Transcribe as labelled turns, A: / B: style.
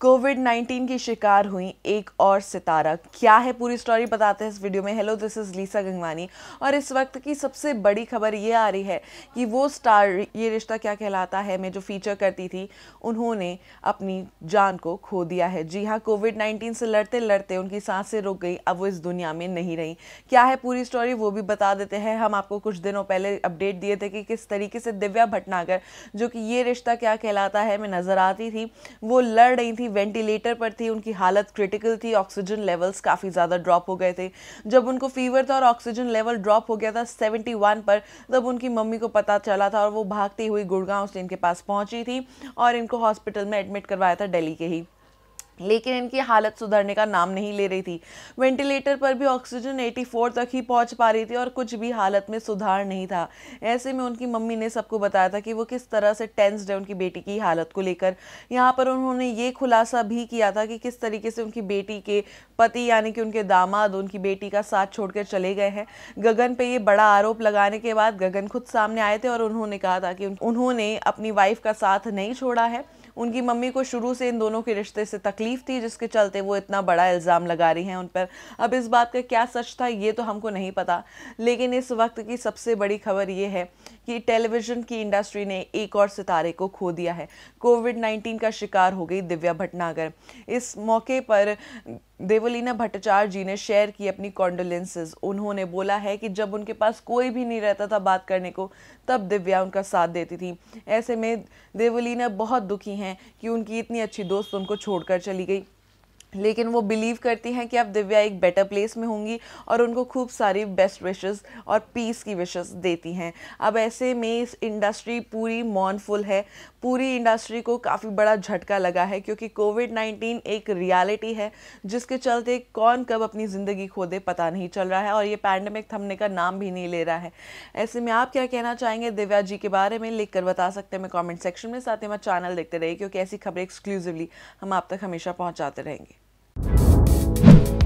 A: Covid 19 की शिकार हुई एक और सितारा। क्या है पूरी स्टोरी बताते हैं इस वीडियो में। Hello this is Lisa Gangwani और इस वक्त की सबसे बड़ी खबर ये आ रही है कि वो स्टार ये रिश्ता क्या कहलाता है, मैं जो फीचर करती थी, उन्होंने अपनी जान को खो दिया है। जी हाँ कोविड 19 से लड़ते लड़ते उनकी साँसें रुक गई, अब वो इस दुनिया में नहीं रही। क्या है पूरी स्टोरी वो भी बता देते हैं। हम आपको कुछ दिनों पहले अपडेट दिए थे कि किस तरीके से दिव्या भटनागर, जो कि ये रिश्ता क्या कहलाता है, मैं नज़र आती थी, वो लड़ रही थी वेंटिलेटर पर थी, उनकी हालत क्रिटिकल थी ऑक्सीजन लेवल्स काफ़ी ज़्यादा ड्रॉप हो गए थे। जब उनको फीवर था और ऑक्सीजन लेवल ड्रॉप हो गया था 71 पर तब उनकी मम्मी को पता चला था और वो भागती हुई गुड़गांव से इनके पास पहुँची थी और इनको हॉस्पिटल में एडमिट करवाया था दिल्ली के ही। लेकिन इनकी हालत सुधरने का नाम नहीं ले रही थी। वेंटिलेटर पर भी ऑक्सीजन 84 तक ही पहुँच पा रही थी और कुछ भी हालत में सुधार नहीं था। ऐसे में उनकी मम्मी ने सबको बताया था कि वो किस तरह से टेंस्ड है उनकी बेटी की हालत को लेकर। यहाँ पर उन्होंने ये खुलासा भी किया था कि किस तरीके से उनकी बेटी के पति, यानी कि उनके दामाद, उनकी बेटी का साथ छोड़कर चले गए हैं। गगन पर ये बड़ा आरोप लगाने के बाद गगन खुद सामने आए थे और उन्होंने कहा था कि उन्होंने अपनी वाइफ का साथ नहीं छोड़ा है। उनकी मम्मी को शुरू से इन दोनों के रिश्ते से तकलीफ़ थी, जिसके चलते वो इतना बड़ा इल्ज़ाम लगा रही हैं उन पर। अब इस बात का क्या सच था, ये तो हमको नहीं पता, लेकिन इस वक्त की सबसे बड़ी खबर ये है कि टेलीविज़न की इंडस्ट्री ने एक और सितारे को खो दिया है। कोविड नाइन्टीन का शिकार हो गई दिव्या भटनागर। इस मौके पर देवलीना भट्टाचार्य जी ने शेयर की अपनी कॉन्डोलेंसेज उन्होंने बोला है कि जब उनके पास कोई भी नहीं रहता था बात करने को, तब दिव्या उनका साथ देती थी। ऐसे में देवलीना बहुत दुखी हैं कि उनकी इतनी अच्छी दोस्त उनको छोड़कर चली गई। लेकिन वो बिलीव करती हैं कि अब दिव्या एक बेटर प्लेस में होंगी और उनको खूब सारी बेस्ट विशेस और पीस की विशेस देती हैं। अब ऐसे में इस इंडस्ट्री पूरी मॉनफुल है। पूरी इंडस्ट्री को काफ़ी बड़ा झटका लगा है क्योंकि कोविड 19 एक रियलिटी है, जिसके चलते कौन कब अपनी ज़िंदगी खो दे पता नहीं चल रहा है और ये पैंडमिक थमने का नाम भी नहीं ले रहा है। ऐसे में आप क्या कहना चाहेंगे दिव्या जी के बारे में लिख कर बता सकते हैं। मैं कॉमेंट सेक्शन में साथ ही हमारा चैनल देखते रहिए, क्योंकि ऐसी खबरें एक्सक्लूसिवली हम आप तक हमेशा पहुँचाते रहेंगे। You